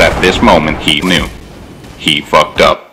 at this moment he knew. He fucked up.